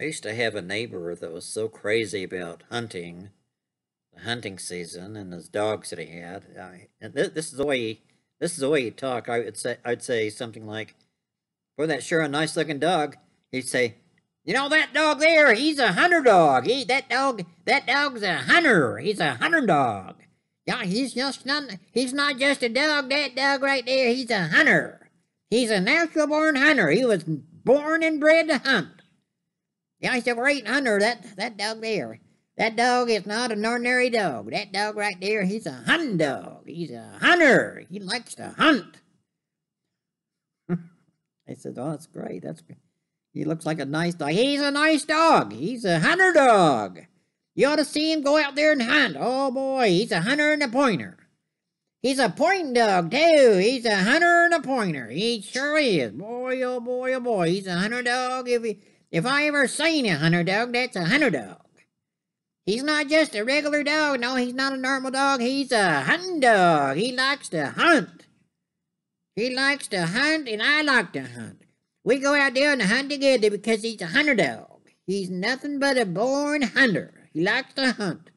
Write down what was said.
I used to have a neighbor that was so crazy about hunting, the hunting season, and his dogs that he had. I, and th- this is the way he, this is the way he talk. I would say I'd say something like, "For that sure a nice looking dog," he'd say, "You know that dog there? He's a hunter dog. He that dog that dog's a hunter. He's a hunter dog. Yeah, he's just not he's not just a dog. That dog right there, he's a hunter. He's a natural born hunter. He was born and bred to hunt." Yeah, he's a great hunter, that, that dog there. That dog is not an ordinary dog. That dog right there, he's a hunting dog. He's a hunter. He likes to hunt. I said, oh, that's great. That's He looks like a nice dog. He's a nice dog. He's a hunter dog. You ought to see him go out there and hunt. Oh, boy, he's a hunter and a pointer. He's a pointing dog, too. He's a hunter and a pointer. He sure is. Boy, oh, boy, oh, boy. He's a hunter dog. If he... If I ever seen a hunter dog, that's a hunter dog. He's not just a regular dog. No, he's not a normal dog. He's a hunting dog. He likes to hunt. He likes to hunt, and I like to hunt. We go out there and hunt together because he's a hunter dog. He's nothing but a born hunter. He likes to hunt.